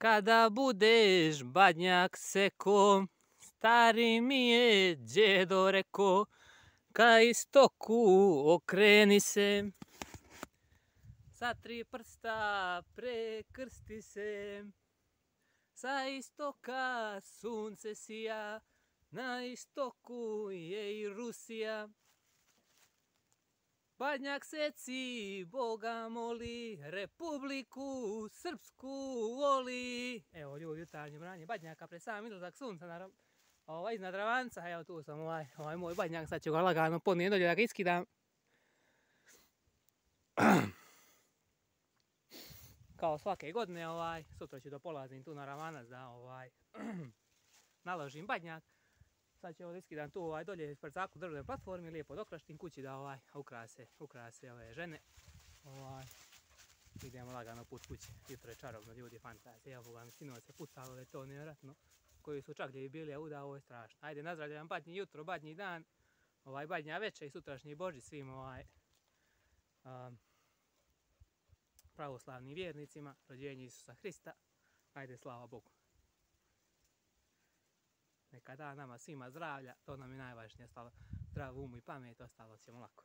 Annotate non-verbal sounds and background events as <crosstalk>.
Kada budeš badnjak seko, stari mi je djedo reko, ka istoku okreni se. Sa tri prsta prekrsti se, sa istoka sunce sija, na istoku je i Rusija. Badnjak seci, Boga moli, Republiku Srpsku voli. Evo ljudi, jutarnje branje badnjaka pre sam izlazak sunca, naravno. Ovaj iznad ravanca, evo tu sam ovaj, ovaj moj badnjak, sad ću ga lagano ponijem dolje da ga iskidam. <clears throat> Kao svake godine, ovaj, sutra ću da polazim tu na ravanac da ovaj, <clears throat> naložim badnjak. Sad ćemo ovdje iskidam tu ovaj dolje ispred zaku državne platforme, lijepo dokraštim kući da ovaj ukrase, ukrase ove žene. Ovaj, idemo lagano put kuće. Jutro je čarobno, ljudi, fantazija. Ja vam sinoć se pucalo, je to nevjerojatno. Koji su čak gdje bi bili, a uda, ovo je strašno. Ajde, nazdravljam badnji jutro, badnji dan, ovaj badnja večer i sutrašnji Boži svim ovaj, um, pravoslavnim vjernicima, rođenje Isusa Hrista. Ajde, slava Bogu. Neka da nama svima zdravlja, to nam je najvažnije, ostalo zdrav um i pamet, ostalo ćemo lako.